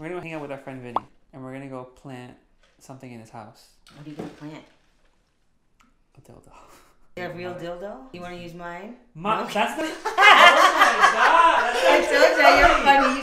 We're gonna go hang out with our friend Vinny, and we're gonna go plant something in his house. What are you gonna plant? A dildo. You have real dildo? You wanna use mine? Ma- No. that's the. oh my god! I told you, you're funny.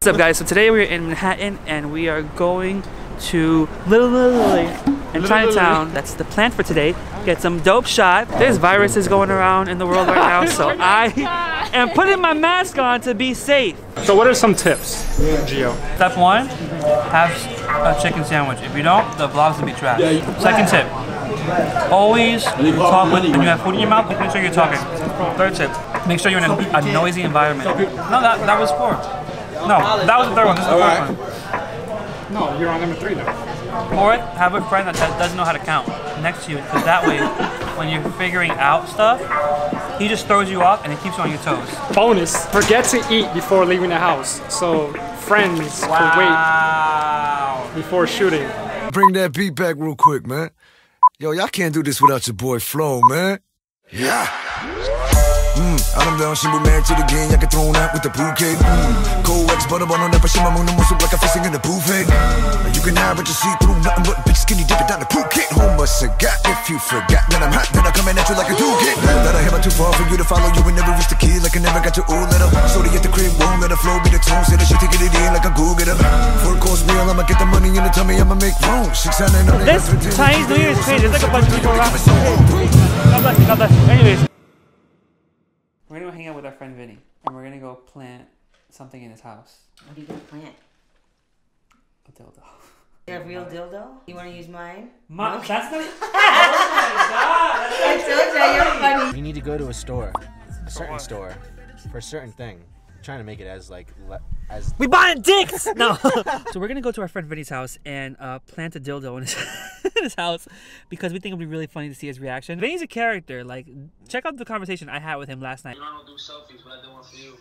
What's up, guys? So today we're in Manhattan, and we are going to Little Italy in Chinatown. That's the plan for today. Get some dope shot. There's viruses going around in the world right now, so I am putting my mask on to be safe. So what are some tips, Gio? Step one, have a chicken sandwich. If you don't, the vlog's gonna be trash. Second tip, always talk when, when you have food in your mouth, make sure you're talking. Third tip, make sure you're in a, a noisy environment. No, that, that was four. No, that was the third one. This is the fourth one. No, you're on number three now. Fourth, have a friend that that doesn't know how to count next to you, because that way, when you're figuring out stuff, he just throws you off and it keeps you on your toes. Bonus, forget to eat before leaving the house. So friends can Wow. wait before shooting. Bring that beat back real quick, man. Yo, y'all can't do this without your boy Flo, man. Yeah. 음, 아름다운 신부맨 찌르긴 약간 thrown out with the bouquet. 음, coex 버려버려 내 발심만 먹는 모습 like a facing in the buffet. You can have it, just see through nothing but big skinny dipping down the Phuket. Homeless got if you forgot that I'm hot, then I'm coming at you like a dookie. That I have too far for you to follow, you will never reach the key like I never got your old letter. So to get the crib, won't let the flow be the tone, say that she taking it in like a go getter. Full course meal, I'ma get the money in the tummy, I'ma make room. Six hundred on This Chinese New Year is crazy. There's like a bunch of people around. God bless you, God bless you. Anyways. We're gonna go hang out with our friend Vinny, and we're gonna go plant something in his house. What are you gonna plant? A dildo. You have real dildo? You wanna use mine? Ma- No. that's the. Oh my god! I told you, you're funny. You need to go to a store, a certain store, for a certain thing. I'm trying to make it as like le- as We buying dicks! No. so we're gonna go to our friend Vinny's house and uh, plant a dildo in his, in his house because we think it'll be really funny to see his reaction. Vinny's a character. Like, check out the conversation I had with him last night. you I don't do selfies, but I do one for you.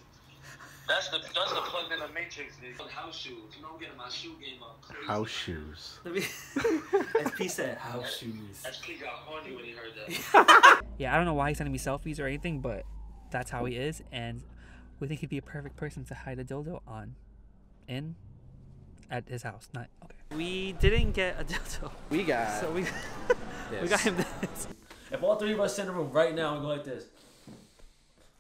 That's the that's the plug in the matrix. Dude. House shoes. You know I'm getting my shoe game up. Crazy. house shoes. As P said, house shoes. That's P got horny when he heard that. Yeah, I don't know why he's sending me selfies or anything, but that's how he is, and we think he'd be a perfect person to hide a dildo on, in, at his house. Not okay. We didn't get a dildo, We got so we we got him this. If all three of us in the room right now and go like this,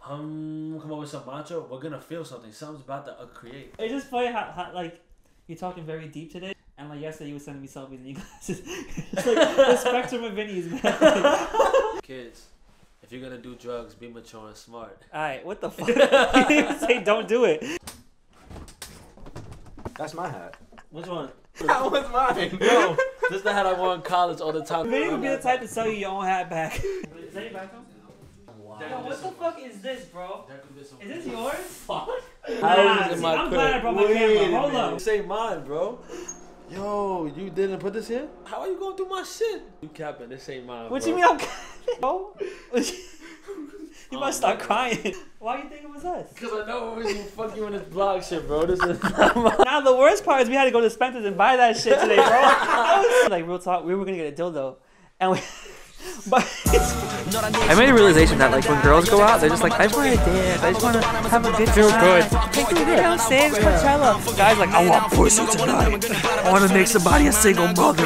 hum, come up with some macho, we're gonna feel something. Something's about to uh, create. It's just funny how, how like you're talking very deep today, and like yesterday you were sending me selfies, and you guys just it's like the spectrum of Vinny's man. Kids, if you're gonna do drugs, be mature and smart. All right, what the fuck? you say don't do it. That's my hat. Which one? That was mine. No, this is the hat I wore in college all the time. Vinny would be the type to sell you your own hat back. Is that your background? Yo, what the fuck is this, bro? Is this yours? Fuck. How is it in my I'm crib? glad I brought my Wait camera. a Hold up. This ain't mine, bro. Yo, you didn't put this here? How are you going through my shit? You capping? This ain't mine. What bro. you mean I'm bro? you must start oh, crying. Why you think it was us? Cause I know it was you fuck you in this blog shit, bro. This is not mine. Now the worst part is we had to go to Spencer's and buy that shit today, bro. I was- like real talk, we were gonna get a dildo, and we. But I made a realization that like when girls go out, they're just like, I just want to dance, I just want to have a good Feel good. Feel good. Downstairs, Coachella. Guys like, I want pussy tonight. I want to make somebody a single mother.